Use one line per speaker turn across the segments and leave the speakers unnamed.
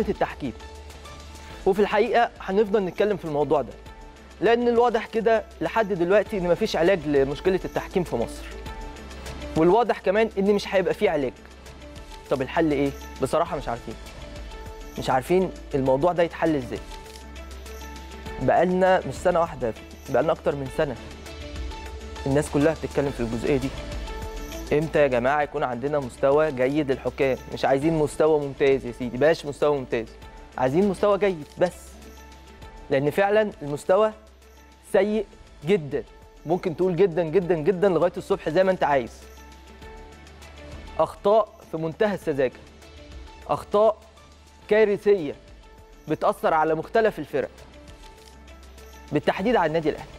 أزمة التحكيم. وفي الحقيقة هنفضل نتكلم في الموضوع ده لأن الواضح كده لحد دلوقتي إن مفيش علاج لمشكلة التحكيم في مصر. والواضح كمان إن مش هيبقى فيه علاج. طب الحل إيه؟ بصراحة مش عارفين. مش عارفين الموضوع ده يتحل إزاي. بقالنا مش سنة واحدة بقالنا أكتر من سنة الناس كلها بتتكلم في الجزئية دي. إمتى يا جماعة يكون عندنا مستوى جيد للحكام؟ مش عايزين مستوى ممتاز يا سيدي باش مستوى ممتاز. عايزين مستوى جيد بس. لأن فعلا المستوى سيء جدا. ممكن تقول جدا جدا جدا لغاية الصبح زي ما انت عايز. أخطاء في منتهى السذاجة. أخطاء كارثية بتأثر على مختلف الفرق. بالتحديد على النادي الأهلي.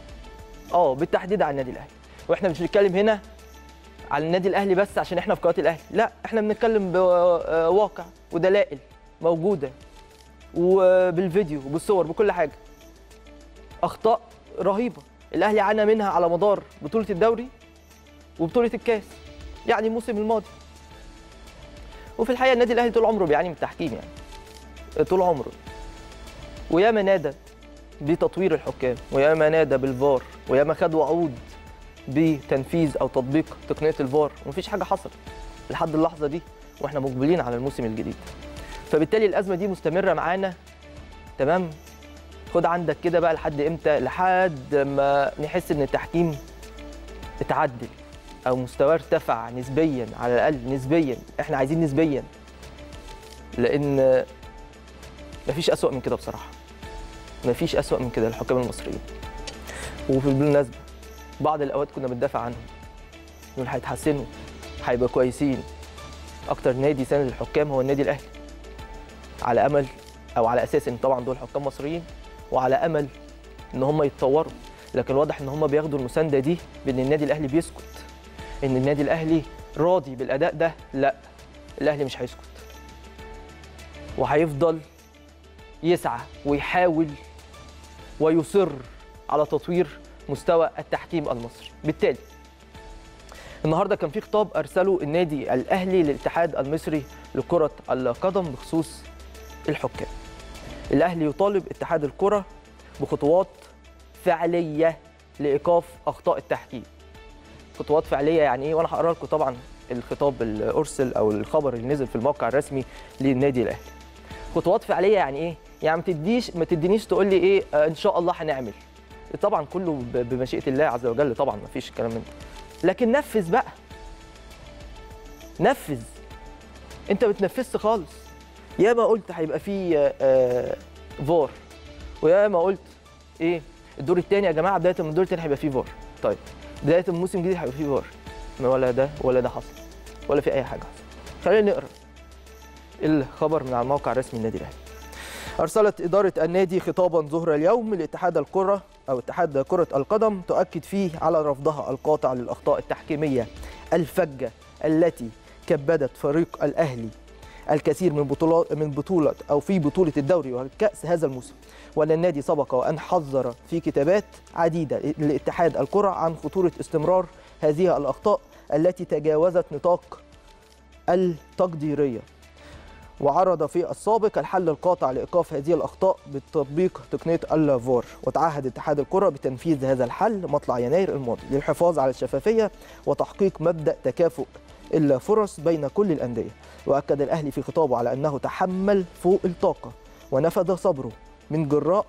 آه بالتحديد على النادي الأهلي. وإحنا مش بنتكلم هنا على النادي الأهلي بس عشان إحنا في قناة الأهلي. لا إحنا بنتكلم بواقع ودلائل موجودة وبالفيديو وبالصور بكل حاجة. أخطاء رهيبة. الأهلي عانى منها على مدار بطولة الدوري وبطولة الكاس يعني الموسم الماضي. وفي الحقيقة النادي الأهلي طول عمره بيعاني من التحكيم يعني. طول عمره. وياما نادى بتطوير الحكام وياما نادى بالفار وياما خد وعود بتنفيذ أو تطبيق تقنية الفار ومفيش حاجة حصلت لحد اللحظة دي وإحنا مقبلين على الموسم الجديد. فبالتالي الأزمة دي مستمرة معانا. تمام؟ خد عندك كده بقى لحد إمتى؟ لحد ما نحس إن التحكيم اتعدل أو مستواه ارتفع نسبيا على الأقل نسبيا. إحنا عايزين نسبيا. لأن مفيش أسوأ من كده بصراحة. مفيش أسوأ من كده الحكام المصريين. وبالمناسبة بعض الأوقات كنا بندافع عنهم. دول هيتحسنوا هيبقوا كويسين. أكتر نادي ساند الحكام هو النادي الأهلي. على أمل أو على أساس إن طبعا دول حكام مصريين وعلى أمل إن هم يتطوروا. لكن واضح إن هم بياخدوا المساندة دي بإن النادي الأهلي بيسكت. إن النادي الأهلي راضي بالأداء ده لأ الأهلي مش هيسكت. وهيفضل يسعى ويحاول ويصر على تطوير مستوى التحكيم المصري. بالتالي النهارده كان في خطاب أرسله النادي الأهلي للاتحاد المصري لكرة القدم بخصوص الحكام. الأهلي يطالب اتحاد الكرة بخطوات فعلية لإيقاف أخطاء التحكيم. خطوات فعلية يعني إيه؟ وأنا هقرأ لكم طبعا الخطاب اللي ارسل أو الخبر اللي نزل في الموقع الرسمي للنادي الأهلي. خطوات فعلية يعني إيه؟ يعني ما تديش ما تدينيش تقول لي إيه؟ آه إن شاء الله هنعمل. طبعا كله بمشيئة الله عز وجل طبعا ما فيش الكلام من لكن نفذ بقى. نفذ. أنت ما بتنفذش خالص. يا ما قلت هيبقى في آه فار. ويا ما قلت إيه الدور الثاني يا جماعة بداية من الدور الثاني هيبقى في فار. طيب بداية الموسم الجديد هيبقى في فار. ولا ده ولا ده حصل ولا في أي حاجة خلينا نقرأ الخبر من على الموقع الرسمي للنادي الأهلي. أرسلت إدارة النادي خطابا ظهر اليوم لاتحاد الكرة أو اتحاد كرة القدم تؤكد فيه على رفضها القاطع للأخطاء التحكيمية الفجة التي كبدت فريق الأهلي الكثير من بطولات من بطولة أو في بطولة الدوري والكأس هذا الموسم. وأن النادي سبق وأن حذر في كتابات عديدة لاتحاد الكرة عن خطورة استمرار هذه الأخطاء التي تجاوزت نطاق التقديرية. وعرض في السابق الحل القاطع لإيقاف هذه الأخطاء بتطبيق تقنية الفار وتعهد اتحاد الكرة بتنفيذ هذا الحل مطلع يناير الماضي للحفاظ على الشفافية وتحقيق مبدأ تكافؤ الفرص بين كل الأندية. وأكد الأهلي في خطابه على أنه تحمل فوق الطاقة ونفذ صبره من جراء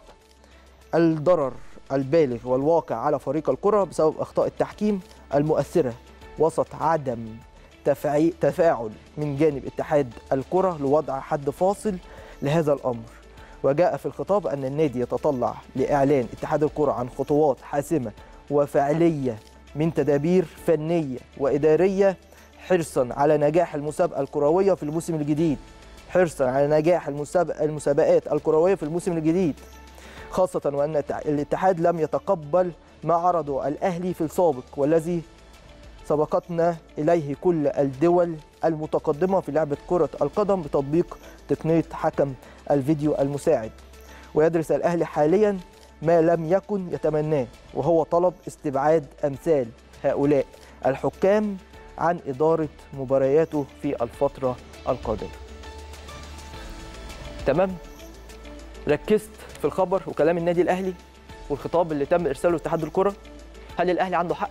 الضرر البالغ والواقع على فريق الكرة بسبب أخطاء التحكيم المؤثرة وسط عدم تفاعل من جانب اتحاد الكرة لوضع حد فاصل لهذا الأمر. وجاء في الخطاب أن النادي يتطلع لإعلان اتحاد الكرة عن خطوات حاسمة وفعلية من تدابير فنية وإدارية حرصا على نجاح المسابقة الكروية في الموسم الجديد. حرصا على نجاح المسابقة المسابقات الكروية في الموسم الجديد. خاصة وأن الاتحاد لم يتقبل ما عرضه الأهلي في السابق والذي سبقتنا إليه كل الدول المتقدمة في لعبة كرة القدم بتطبيق تقنية حكم الفيديو المساعد. ويدرس الأهلي حاليا ما لم يكن يتمناه وهو طلب استبعاد أمثال هؤلاء الحكام عن إدارة مبارياته في الفترة القادمة. تمام؟ ركزت في الخبر وكلام النادي الأهلي والخطاب اللي تم إرساله لاتحاد الكرة؟ هل الأهلي عنده حق؟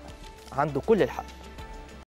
عنده كل الحق.